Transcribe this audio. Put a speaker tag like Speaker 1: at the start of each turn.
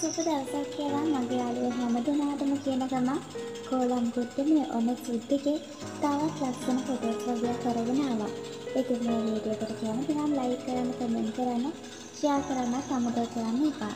Speaker 1: සුප දවසක් කියලා මගේ යාළුවෝ හැම දෙනාටම කියන ගමන් කෝලම් ගුට්ටුමේ ඔන්න සුද්දගේ තවත් ලස්සන ෆොටෝස් වගේක් කරගෙන ආවා. ඉතින් මේ වීඩියෝ එකට කැමති නම් ලයික් කරන්න, කමෙන්ට් කරන්න, ෂෙයා කරන්න, සමග කරන්න එපා.